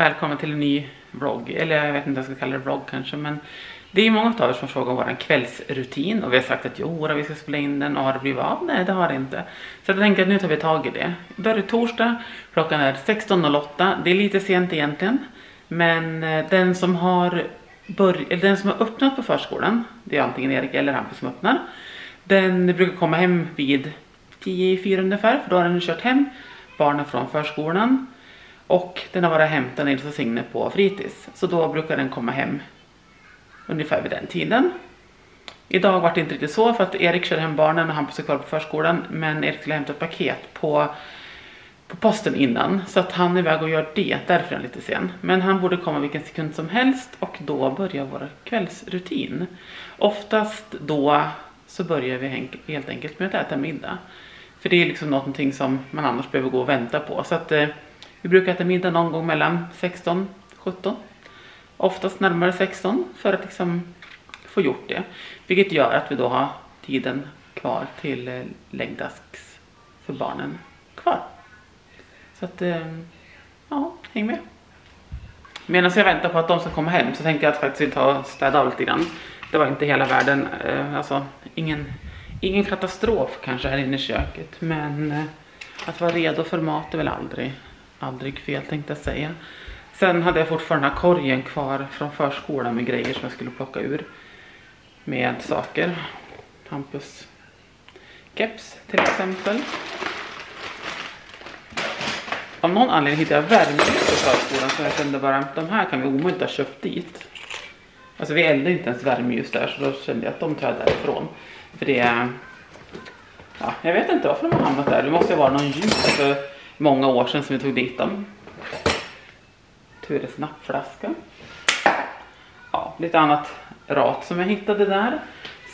Välkommen till en ny vlogg, eller jag vet inte om jag ska kalla det vlogg kanske, men det är många av er som frågar om vår kvällsrutin och vi har sagt att jo, vi ska spela in den och har det blivit av? Nej, det har det inte. Så jag tänker att nu tar vi tag i det. Då är det torsdag, klockan är 16.08, det är lite sent egentligen, men eh, den som har, bör- eller den som har öppnat på förskolan, det är antingen Erik eller Hampus som öppnar, den brukar komma hem vid 10 i 4 ungefär, för då har den kört hem barnen från förskolan. Och den har varit och hämtat Nils och Signe på fritids. Så då brukar den komma hem ungefär vid den tiden. Idag var det inte riktigt så för att Erik kör hem barnen och Hampus är kvar på förskolan. Men Erik skulle hämta ett paket på, på posten innan. Så att han är iväg och gör det, därför är han lite sen. Men han borde komma vilken sekund som helst och då börjar vår kvällsrutin. Oftast då så börjar vi helt enkelt med att äta middag. För det är liksom någonting som man annars behöver gå och vänta på. Så att eh, vi brukar äta middag någon gång mellan 16 17. Oftast närmare 16 för att liksom få gjort det. Vilket gör att vi då har tiden kvar till eh, läggdags för barnen kvar. Så att, eh, ja, häng med. Medan jag väntar på att de ska komma hem så tänkte jag att faktiskt ta och städa av lite grann. Det var inte hela världen, eh, alltså ingen, ingen katastrof kanske här inne i köket. Men att vara redo för mat är väl aldrig, aldrig fel tänkte jag säga. Sen hade jag fortfarande korgen kvar från förskolan med grejer som jag skulle plocka ur. Med saker. Hampus keps till exempel. Av någon anledning hittade jag värmeljus på förskolan så jag kände bara att de här kan vi omöjligt ha köpt dit. Alltså vi eldade inte ens värmeljus där så då kände jag att de tar jag därifrån. För det är... Ja, jag vet inte varför de har hamnat där. Det måste ju vara någon ljus Alltså, många år sedan som vi tog dit dem. Tures nappflaska. Ja, lite annat rat som jag hittade där.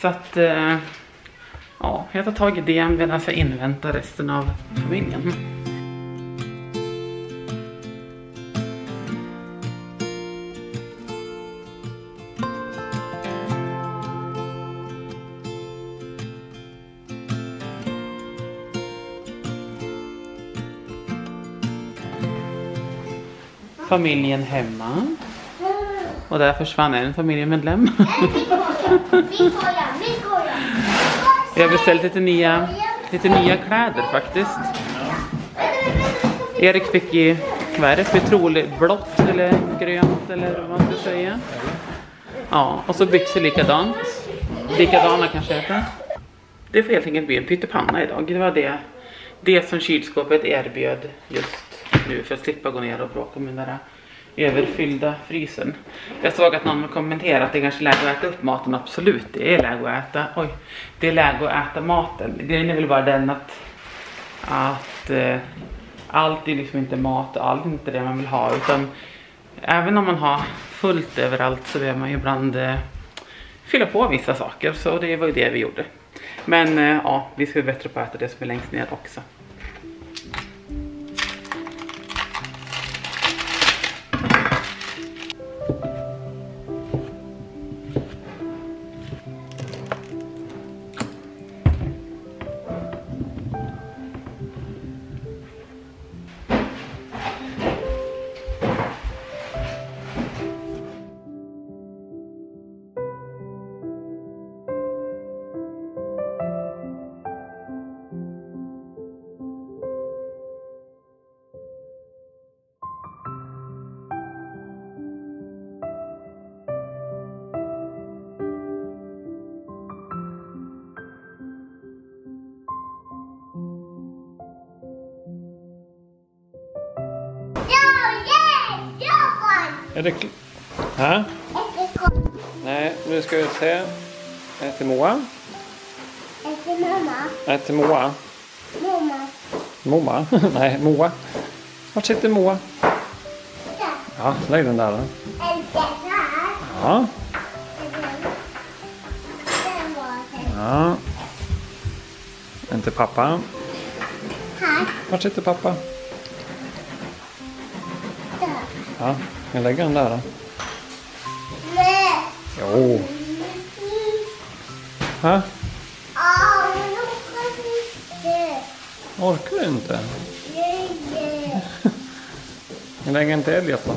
Så att... Eh, ja, jag tar tag i det medan jag inväntar resten av familjen. Familjen hemma. Och där försvann en familjemedlem. Jag har beställt lite nya, lite nya kläder faktiskt. Erik fick i, vad är det, petrolblått eller grönt eller vad man ska säga. Ja, och så byxor likadant. Likadana kanske heter. Det får helt enkelt bli en pyttipanna idag. Det var det, det som kylskåpet erbjöd just nu för att slippa gå ner och bråka med den där överfyllda frysen. Jag såg att någon kommenterade att det kanske är läge att äta upp maten. Absolut, det är läge att äta. Oj, det är läge att äta maten. Grejen är väl bara den att, att eh, allt är liksom inte mat och allt är inte det man vill ha. Utan även om man har fullt överallt så behöver man ju ibland eh, fylla på vissa saker. Så det var ju det vi gjorde. Men eh, ja, vi ska bli bättre på att äta det som är längst ner också. Är det Hä? Nej, nu ska vi se. Är till Moa? Efter mamma. Nej, till Moa. Mamma. Moa? Nej, Moa. Vart sitter Moa? Där. Ja, lägg den där då. Ja, Den ja. En till pappa. Här. Vart sitter pappa? Där. Ja, jag lägger den där då. Nej! Jo. Hä? Orkar du inte? Nej. Hur länge inte Elliot då?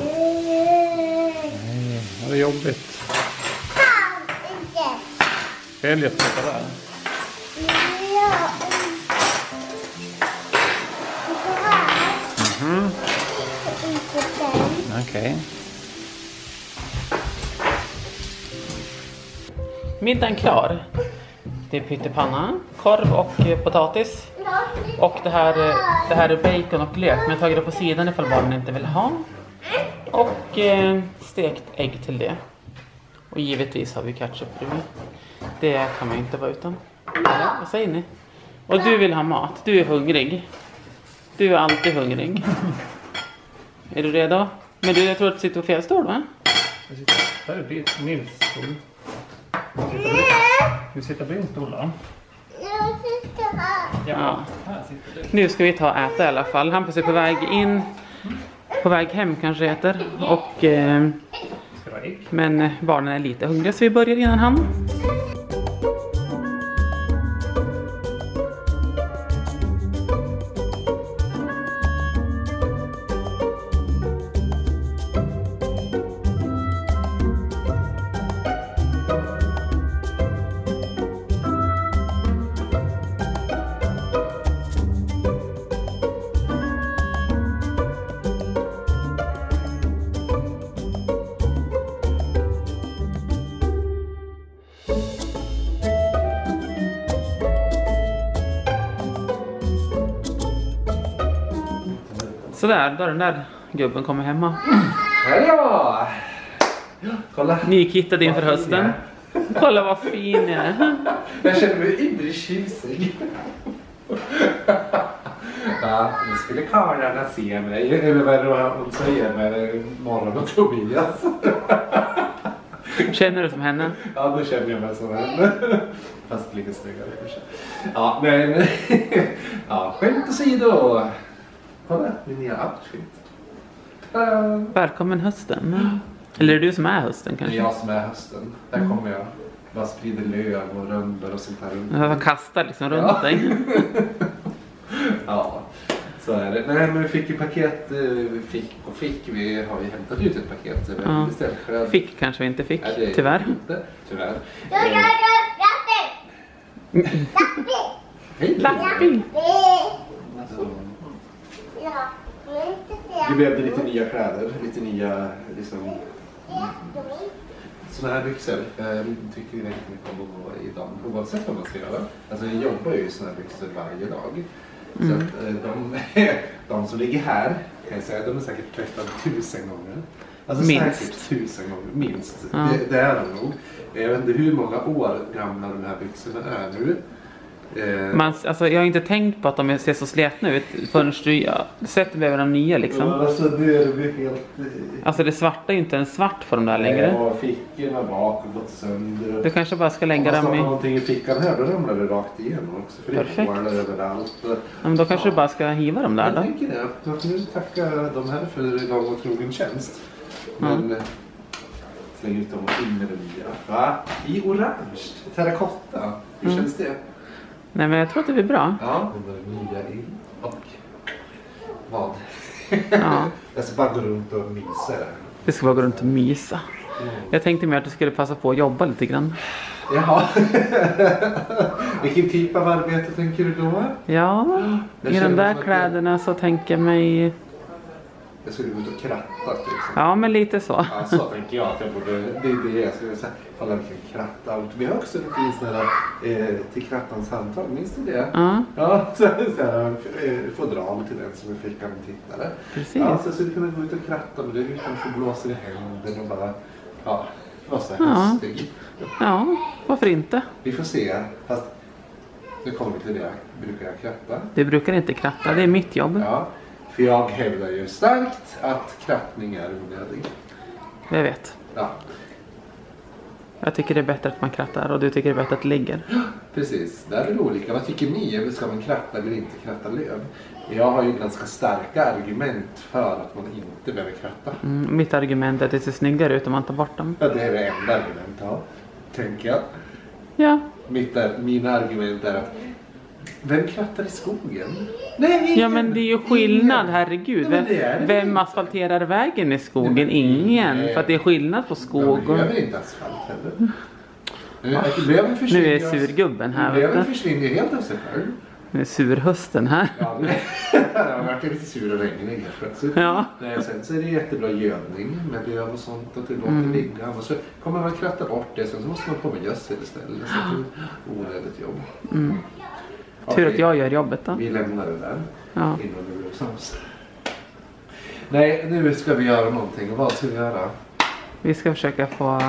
Nej, det är jobbigt. Elliot sitter där. Okej. Middagen klar. Det är pyttipanna, korv och eh, potatis. Och det här, eh, det här är bacon och lök, men jag har tagit det på sidan ifall barnen inte vill ha. Och eh, stekt ägg till det. Och givetvis har vi ketchup bredvid. Det kan man ju inte vara utan. Eller, vad säger ni? Och du vill ha mat, du är hungrig. Du är alltid hungrig. Är du redo? Men du, jag tror att du sitter på fel stol va? Det här är din- min stol. Du sitter på din stol då? Jag sitter här. Ja. Här sitter du. Nu ska vi ta och äta i alla fall. Hampus är på väg in. På väg hem kanske heter. Och, eh, men eh, barnen är lite hungriga så vi börjar innan han. Sådär, då har den där gubben kommit hemma. Här är jag! Kolla. Nykittad inför hösten. Kolla vad fin jag är. Jag känner mig ivrig tjusig. Ja, nu skulle karlarna se mig. Eller vad är det hon säger med Morgon och Tobias? Känner du som henne? Ja, då känner jag mig som henne. Fast lite snyggare kanske. Ja, men... Ja, skämt åsido. Kolla, min nya outfit. Ta-da! Välkommen hösten. Eller är det du som är hösten Det är kanske? jag som är hösten. Där kommer jag. Bara sprider löv och rönnbär och sånt här runt. Jag bara kastar liksom runt Ja. dig. Ja, så är det. Nej, men vi fick ju paket. eh, Vi fick och fick. Vi har ju hämtat ut ett paket. Ja. själv. Fick kanske vi inte fick, Nej, tyvärr. Inte, tyvärr. Jag Eh, Jag inte. Vi behövde lite nya kläder. Lite nya liksom, såna här byxor. Eh, tycker vi väldigt mycket om att gå i dem. Oavsett vad man ska göra. Alltså jag jobbar ju i såna här byxor varje dag. Så Mm. att, eh, de, de som ligger här kan jag säga, de är säkert tvättade tusen gånger. Alltså Minst. säkert tusen gånger, minst. Ja. Det, det är de nog. Jag vet inte hur många år gamla de här byxorna är nu. Eh, Man, alltså, jag har inte tänkt på att de ser så sletna ut förrän du ja, sätter bredvid de nya ja, liksom. alltså det är helt... eh, Alltså det svarta är ju inte ens svart på de där längre. Och fickorna bak och gått sönder. Du kanske bara ska Om lägga dem i... någonting i fickan här då ramlar det rakt igenom också. För det Perfekt. hål överallt. Ja, men då kanske du bara ska hiva dem där Jag då. tänker det. Jag får tacka de här för lång och trogen tjänst. Men eh, släng ut dem och in med det nya. Va? I orange. Terrakotta. Hur Mm. känns det? Nej men jag tror att det blir bra. Ja. Det var nya in. Och vad? Ja. Jag ska bara gå runt och mysa där. Det ska bara gå runt och mysa. Mm. Jag tänkte mer att du skulle passa på att jobba lite grann. Jaha. Vilken typ av arbete tänker du då? Ja, i de där kläderna så tänker jag mig... Jag skulle gå ut och kratta till exempel. Ja men lite så. Ja, så tänker jag att jag borde... Det är det jag skulle säga. Kolla vilken kratta. Vi har också en fin sån här eh, till krattans handtag. Minns du det? Ja, Ja, så, så här, eh, fodral till den som fick en tittare. precis. Ja, så skulle kunna gå ut och kratta med det utan att få blåsa i händerna och bara... Ja, vara så Ja. höstig. Ja, varför inte? Vi får se. Fast nu kommer vi till det. Brukar jag kratta? Du brukar inte kratta, det är mitt jobb. Ja. För jag hävdar ju starkt att krattning är onödig. Jag vet. Ja, Jag tycker det är bättre att man krattar och du tycker det är bättre att det ligger. precis. Där är det olika. Vad tycker ni? Ska man kratta eller inte kratta löv? Jag har ju ganska starka argument för att man inte behöver kratta. Mm, mitt argument är att det ser snyggare ut om man tar bort dem. Ja, det är det enda argument jag har. Tänker jag. Ja, Mitt, mina argument är att Vem krattar i skogen? Nej, Ja men det är ju skillnad, herregud. Ja, men det det. Vem asfalterar vägen i skogen? Ingen. Nej. För att det är skillnad på skog Jag och... behöver inte asfalt heller. Nu, löven försvinner Nu är surgubben här. Löven du. försvinner helt av sig själv. Nu är surhösten här. Ja, nu- jag har varit lite sur och regnig helt plötsligt. Ja. Nej, sen så är det jättebra gödning med löv och sånt. Att det låter Mm. ligga. Och så kommer man kratta bort det. Sen så måste man få med gödsel istället. Så det är onödigt jobb. Mm. Tur att jag gör jobbet då. Vi lämnar det där. Ja. Innan det blir sams. Nej, nu ska vi göra någonting. Vad ska vi göra? Vi ska försöka få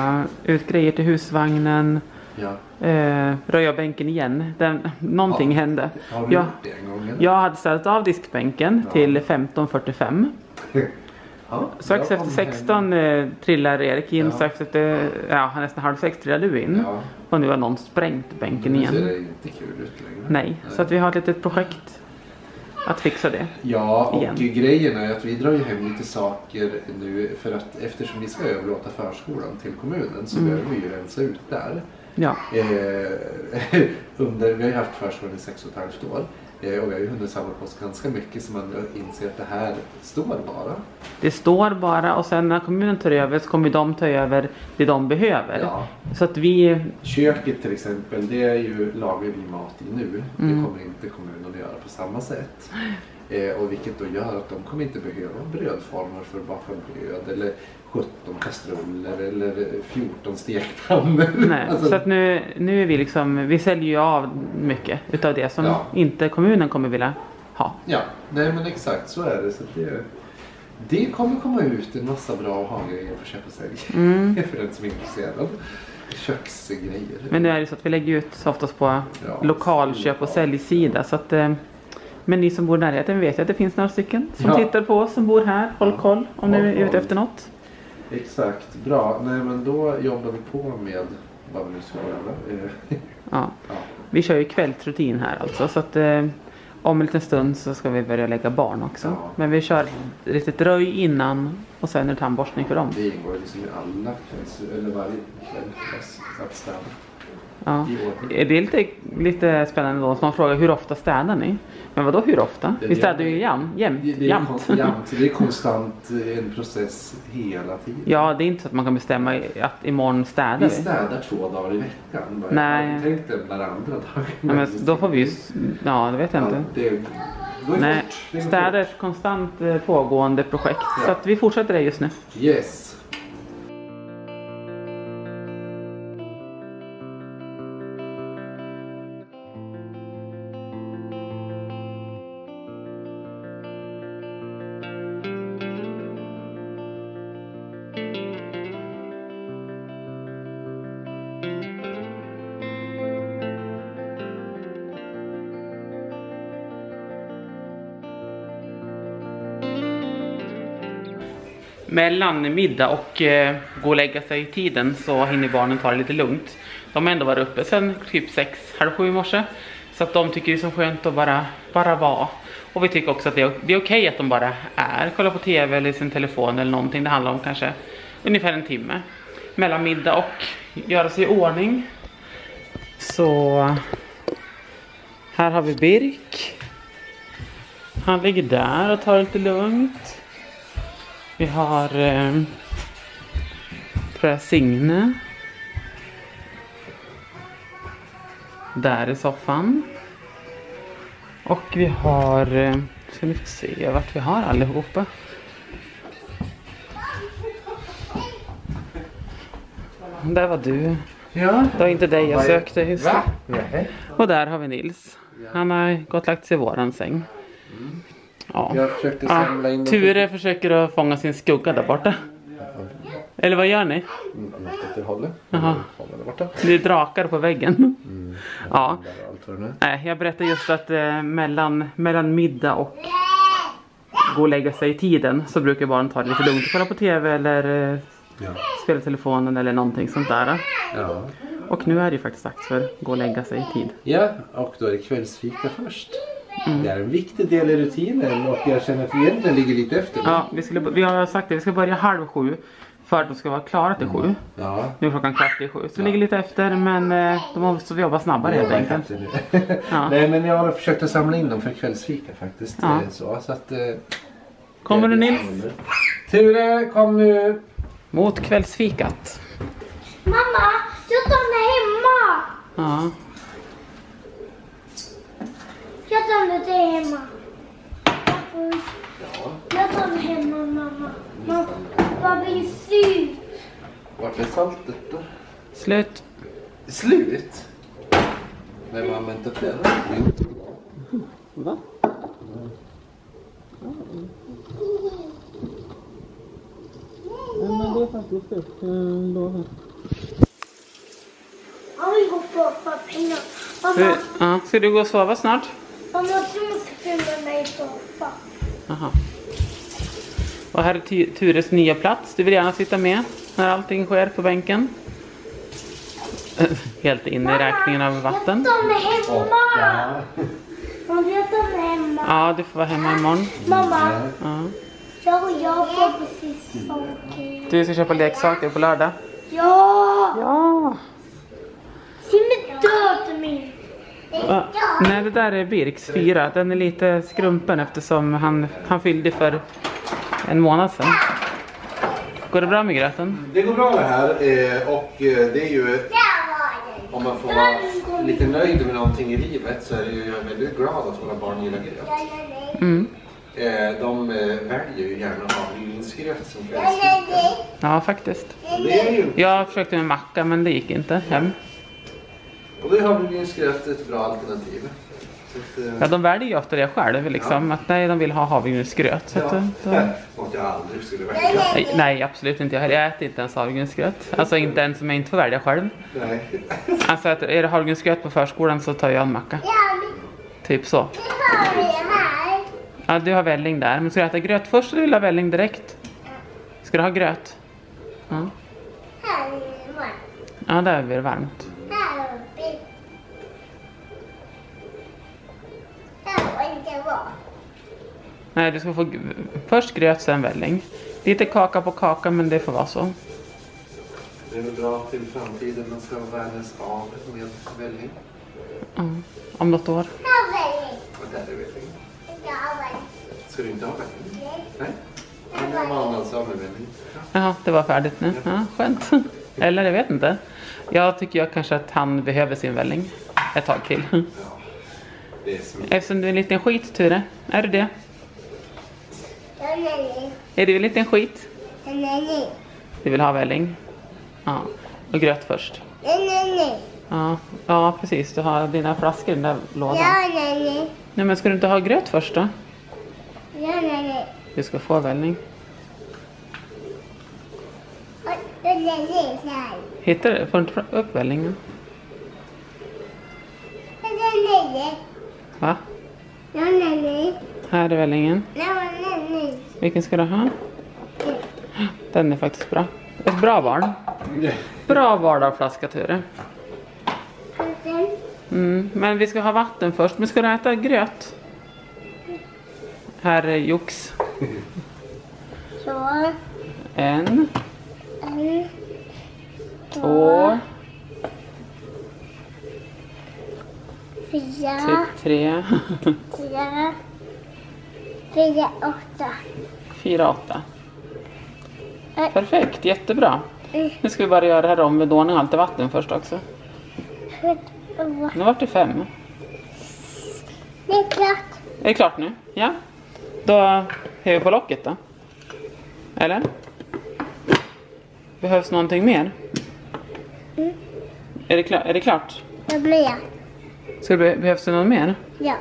ut grejer till husvagnen. Ja. Eh, röja bänken igen. Den, någonting Ja. hände. Har du Ja. gjort det en gång? eller? Jag hade ställt av diskbänken Ja. till 15.45. Ja, Strax efter kom 16 eh, trillar Erik in. Ja. Strax efter, ja nästan halv sex trillar du in. Ja. Och nu har någon sprängt bänken Nu ser igen. det inte kul ut längre. Nej, så att vi har ett litet projekt att fixa det. Ja, och Igen. grejen är att vi drar ju hem lite saker nu för att eftersom vi ska överlåta förskolan till kommunen så Mm. behöver vi ju rensa ut där. Ja, Eh, under, vi har ju haft förskolan i sex och ett halvt år vi har ju på oss ganska mycket så man inser att det här står bara. det står bara och sen när kommunen tar över så kommer de ta över det de behöver. Ja. Så att vi, Köket till exempel, det är ju lagar vi mat i nu. Mm. Det kommer inte kommunen att göra på samma sätt. Eh, och vilket då gör att de kommer inte behöva brödformer för att baka bröd eller 17 kastruller eller 14 stekpannor. nej, Alltså, så att nu, nu är vi liksom, vi säljer ju av mycket utav det som Ja. inte kommunen kommer vilja ha. Ja, nej men exakt så är det. Så det, det kommer komma ut en massa bra ha-grejer på köp och sälj. Mm. för den som är intresserad köksgrejer. Men nu är det så att vi lägger ut så oftast på Ja, lokal köp och säljsida. Så att, eh, men ni som bor i närheten vet ju att det finns några stycken som Ja. tittar på oss som bor här. Håll koll om ni är ute efter något. Exakt, bra. Nej men då jobbar vi på med vad vi nu ska göra. Ja. Ja. Vi kör ju kvällsrutin här alltså. Så att eh, om en liten stund så ska vi börja lägga barn också. Ja. Men vi kör lite dröj innan och sen är det tandborstning för dem. Det ingår liksom i alla kvälls, eller varje kväll att städa. Ja. Det är lite, lite spännande då. Så man frågar hur ofta städar ni? Men vadå hur ofta? Vi städar ju jämt. jämt, Det, det, är jämt. konstant, jämt. det är konstant eh, en process hela tiden. Ja, det är inte så att man kan bestämma att imorgon städar Vi vi. städar två dagar i veckan. Bara, Nej. Tänkte den där andra. Ja, men då får vi ju... Ja, det vet jag Ja, inte. det Nej, fort. Det går städa är ett konstant eh, pågående projekt. Ja. Så att vi fortsätter det just nu. Yes. Mellan middag och eh, gå och lägga sig i tiden så hinner barnen ta det lite lugnt. De har ändå varit uppe sen typ sex, halv sju i morse. Så att de tycker det är så skönt att bara, bara vara. Och vi tycker också att det är, det är okej att de bara är. Kollar på TV eller sin telefon eller någonting. Det handlar om kanske ungefär en timme. Mellan middag och göra sig i ordning. Så här har vi Birk. Han ligger där och tar det lite lugnt. Vi har eh, tror jag Signe. Där i soffan. Och vi har, eh, ska ni få se vart vi har allihopa. Där var du. Ja. Det var inte dig jag sökte just Va? Och där har vi Nils. Han har gått och lagt sig i våran säng. Ja. Jag försökte Ja, samla in... Ture försöker att fånga sin skugga där borta. Eller vad gör ni? Mm, Något åt det hållet. Jaha. Fånga där borta. Det är drakar på väggen. Ja. Nu är. Nej, jag berättade just att eh, mellan, mellan middag och gå och lägga sig i tiden så brukar barnen ta det lite lugnt och kolla på TV eller eh, Ja. spela telefonen eller någonting sånt där. Ja. Och nu är det ju faktiskt dags för gå och lägga sig i tid. ja, och då är det kvällsfika först. Mm. Det är en viktig del i rutinen och jag känner att vi egentligen ligger lite efter. Ja, vi, skulle, vi har sagt det, vi ska börja halv sju. För att de ska vara klara till sju. Ja. Nu är klockan kvart i sju. Så det ligger lite efter men eh, de måste jobba snabbare helt enkelt. Ja. Nej men jag har försökt att samla in dem för kvällsfika faktiskt. Ja. Eh, Så, så att, eh, Kommer du Nils? Ture, kom nu! Mot kvällsfikat. Mamma, jag stannar hemma. Ja. Jag stannar dig hemma. Jag stannar hemma mamma. Mamma, vad blir slut? Vart är saltet då? Slut. Slut? Vem har använt upp det då? Va? Men det är faktiskt slut. Jag lovar. Jag vill gå på för pengar. Ja, ska du gå och sova snart? Mamma, du måste följa mig i soffa. Jaha. Och här är Tures nya plats. Du vill gärna sitta med när allting sker på bänken. Helt inne i räkningen av vatten. Jag stannar hemma. Mamma, jag stannar hemma. Ja, du får vara hemma imorgon. Mamma, Ja. jag och jag får precis saker. Du ska köpa leksaker på lördag. Ja! Ja. Simon dödade mig. Nej, det där är Birks fyra. Den är lite skrumpen eftersom han, han fyllde för en månad sedan. Går det bra med gröten? Det går bra det här eh, och eh, det är ju om man får vara lite nöjd med någonting i livet så är det ju, jag är väldigt glad att våra barn gillar gröt. Mm. Eh, De väljer ju gärna havregrynsgröt som kvällsfika. Ja, faktiskt. Det är ju Jag försökte med macka men det gick inte hem. Och då är havregrynsgröt ett bra alternativ. Att, eh, Ja, de väljer ju ofta det själv liksom. Att nej, de vill ha havregrynsgröt. Så att, eh, då... Något jag aldrig skulle välja. Nej, Nej, absolut inte jag heller. Jag äter inte ens havregrynsgröt. Alltså inte ens om jag inte får välja själv. Nej. Alltså att är det havregrynsgröt på förskolan så tar jag en macka. Typ så. Ja, du har välling där. Men ska du äta gröt först eller vill du ha välling direkt? Ska du ha gröt? Ja, ja där blir det varmt. Nej, du ska få först gröt sen välling. Lite kaka på kaka men det får vara så. Det är väl bra till framtiden. Man ska världens av med välling. Ja, om något år. Och där är välling. Ska du inte ha välling? Nej. Men jag var alltså av med välling. Jaha, det var färdigt nu. Ja, skönt. Eller jag vet inte. Jag tycker jag kanske att han behöver sin välling ett tag till. Ja. Det är som Eftersom du är en liten skit, Ture. Är du det? Är du en liten skit? Du vill ha välling? Ja. Och gröt först? Ja, ja precis. Du har dina flaskor i den där lådan. Nej, men ska du inte ha gröt först då? Du ska få välling. Hittar du? Får du inte upp vällingen? Va? Här är vällingen. Vilken ska du ha? Den är faktiskt bra. Ett bra val. Bra val av flaska Ture. Mm, men vi ska ha vatten först. Men ska du äta gröt? Här är jox. Så, En, en, två, fyra, typ tre, fyra, fyra, åtta. fyra, åtta. Perfekt, jättebra. Mm. Nu ska vi bara göra det här om med ordning allt i vatten först också. Nu vart det fem. Det är klart. Är det klart nu? Ja. Då häver vi på locket då. Eller? Behövs någonting mer? Är, det är det klart? Jag blir. Ska det be, behövs det något mer? Ja.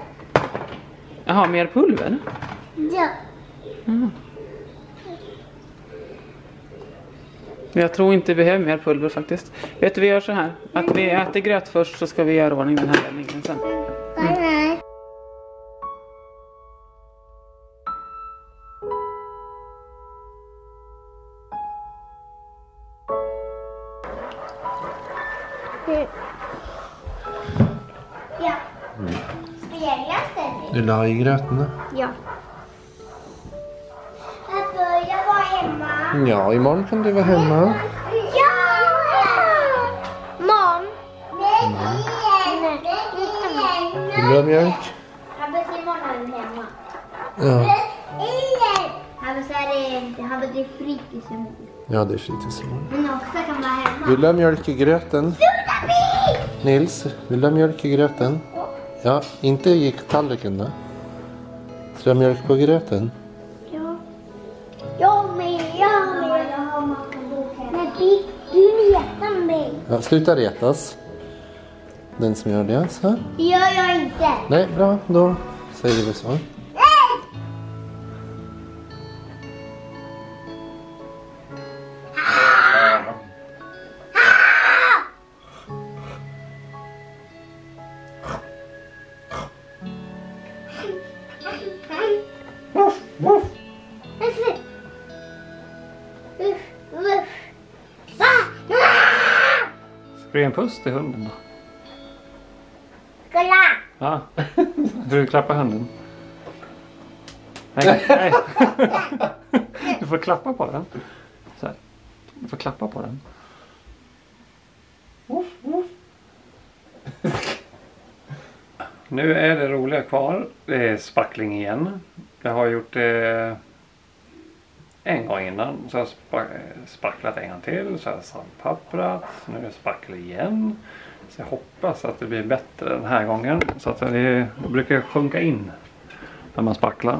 Jaha, mer pulver? Ja. Jag tror inte vi behöver mer pulver faktiskt. Vet du, vi gör så här. Att vi äter gröt först så ska vi göra ordning den här vällingen sen. Mm. Du la i gröten? Ja. Jag börjar vara hemma. Ja, imorgon kan du vara hemma. Ja! Mom. Nej. Vill du ha mjölk? Habbes imorgon är vi hemma. Ja. Habbes är det, är fritids. Ja, det är fritidsimorgon. Men också kan vara hemma. Vill du ha mjölk i gröten? Nils, vill du ha mjölk i gröten? Ja, inte i tallriken då. Ska du ha mjölk på gröten? Ja. Jag med, jag med. Men du, du retar mig. Ja, sluta retas. Den som gör det, så. Det gör jag inte. Nej, bra. Då säger vi så. Puss till hunden då? Kolla! Ja. Du klappa hunden? Nej, nej. Du får klappa på den. Så här. Du får klappa på den. Nu är det roliga kvar. Det är spackling igen. Jag har gjort det en gång innan. Så har jag spacklat en gång till. Så har jag sandpapprat. Nu är jag igen. Så jag hoppas att det blir bättre den här gången. Så att det brukar sjunka in när man spacklar.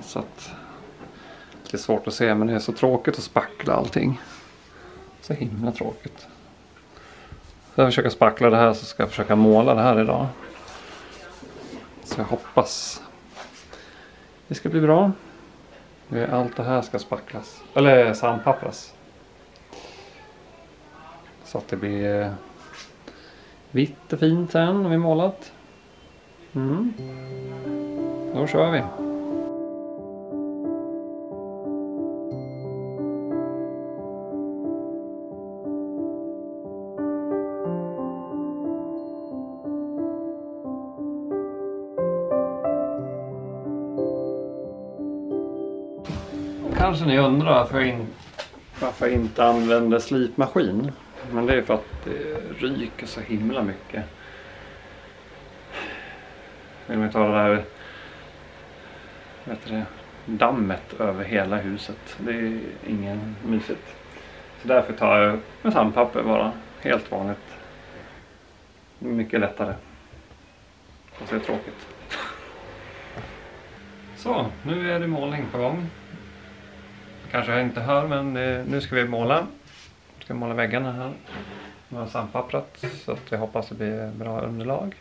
Så att det är svårt att se men det är så tråkigt att spackla allting. Så himla tråkigt. Så jag försöker spackla det här så ska jag försöka måla det här idag. Så jag hoppas det ska bli bra. Allt det här ska spacklas. Eller sandpappras. Så att det blir eh, vitt och fint sen när vi målat. Mm. Då kör vi. Undrar varför jag, in, varför jag inte använder slipmaskin. Men det är för att det ryker så himla mycket. Vill man ta det där vet du det, dammet över hela huset. Det är ingen mysigt. Så därför tar jag med sandpapper bara. Helt vanligt. Mycket lättare. Fast det är tråkigt. Så, nu är det målning på gång. Kanske jag inte hör men eh, nu ska vi måla. Vi ska måla väggarna här. Nu har sandpappret så att jag hoppas det blir bra underlag.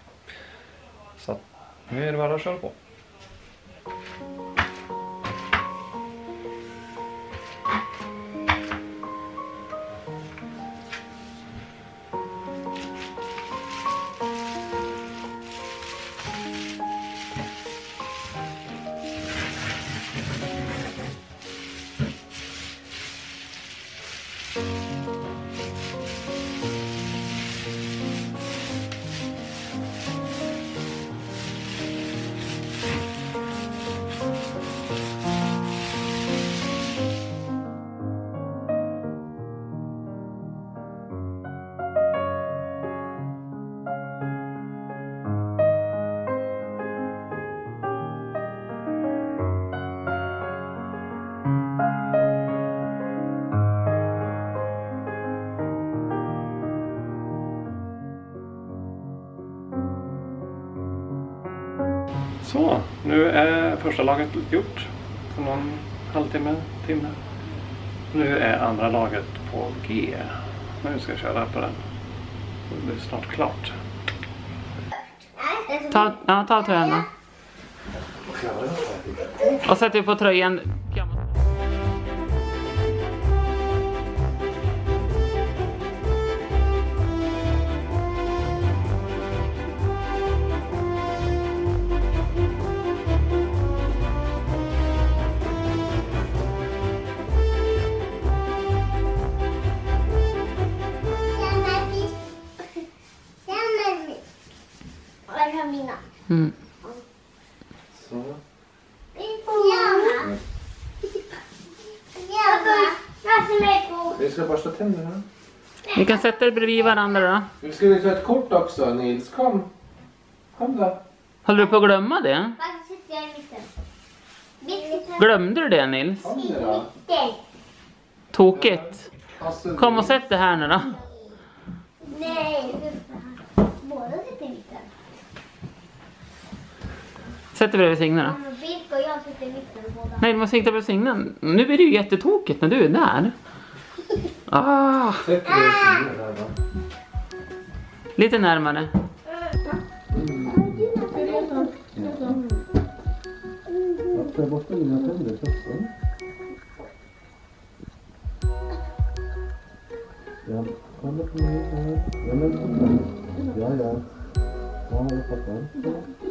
Så att nu är det bara att köra på. Nu är första laget gjort. För någon halvtimme, timme. Nu är andra laget på G. Nu ska jag köra på den. Det blir snart klart. Ta, ja, ta tröjan då. Och sätt dig på tröjan. Ja. Vi ska borsta tänderna. Ni kan sätta er bredvid varandra då. Vi ska ta ett kort också Nils. Kom. Kom då. Håller du på att glömma det? Glömde du det Nils? Kom nu då. Tokigt. Alltså, Kom och sätt dig här nu då. Nej, båda sitter i mitten. Sätt dig bredvid Signe då. Mamma Birk och jag sitter i mitten båda. Nej, du måste sikta på Signe. Nu blir det ju jättetokigt när du är där. Ah, Sätt dig i sidan där då. lite närmare. Jag borsta dina tänder först. Ja, kolla på mig här. Ja, men Ja, ja. Ja, jag fattar.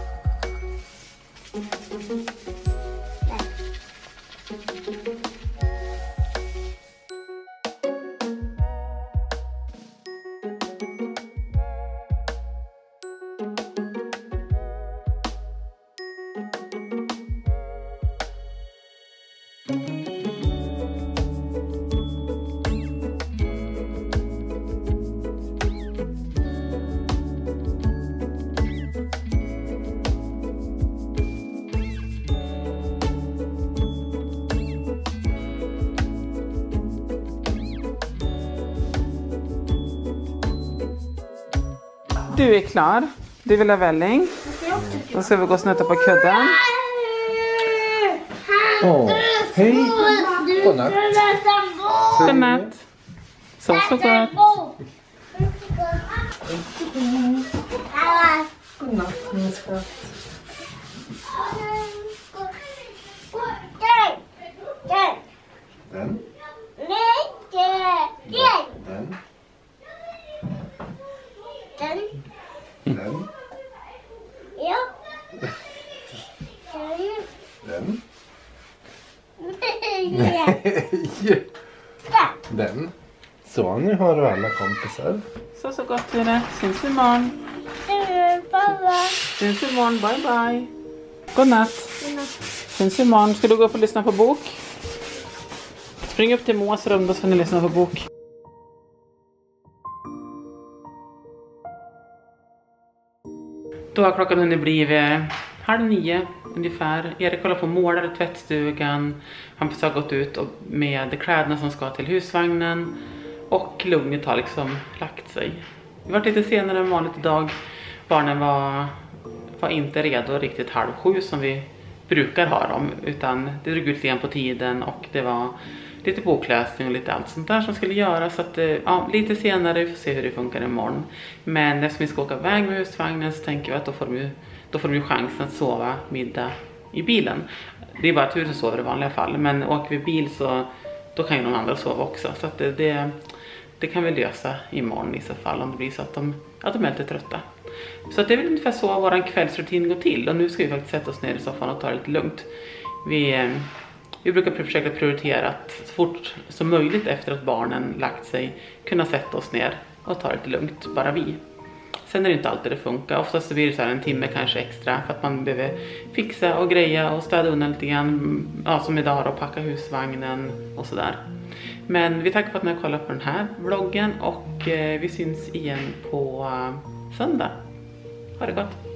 Du är klar. Du vill ha välling. Då ska vi gå och snutta på kudden. Åh, hej. Godnatt. Godnatt. Så, så gott. Godnatt min skatt. Den. Den. Den. Den. Nej. Den. Så, nu har du alla kompisar. Så, så gott det. Syns imorgon. Syns imorgon. Bye, bye. Godnatt. Syns imorgon. Ska du gå upp och lyssna på bok? Spring upp till Moas rum, då ska ni lyssna på bok. Då har klockan hunnit blivit halv nio ungefär. Erik håller på och målar i tvättstugan. Hampus har gått ut och med kläderna som ska till husvagnen. Och lugnet har liksom lagt sig. Vi var lite senare än vanligt idag. Barnen var, var inte redo riktigt halv sju som vi brukar ha dem. Utan det drog ut lite på tiden och det var lite bokläsning och lite allt sånt där som skulle göras. Så att, eh, ja, lite senare, vi får se hur det funkar imorgon. Men eftersom vi ska åka iväg med husvagnen så tänker vi att då får de ju, då får de ju chansen att sova middag i bilen. Det är bara tur som sover i vanliga fall. Men åker vi bil så då kan ju någon annan sova också. Så att det, det, det kan vi lösa imorgon i så fall om det blir så att de, att de är lite trötta. Så att det är väl ungefär så vår kvällsrutin går till. Och nu ska vi faktiskt sätta oss ner i soffan och ta det lite lugnt. Vi, eh, vi brukar försöka prioritera att så fort som möjligt efter att barnen lagt sig kunna sätta oss ner och ta det lite lugnt, bara vi. Sen är det inte alltid det funkar. Oftast så blir det så här en timme kanske extra för att man behöver fixa och greja och städa undan lite grann. Ja, som idag då, packa husvagnen och sådär. Men vi tackar för att ni har kollat på den här vloggen och eh, vi syns igen på eh, söndag. Ha det gott!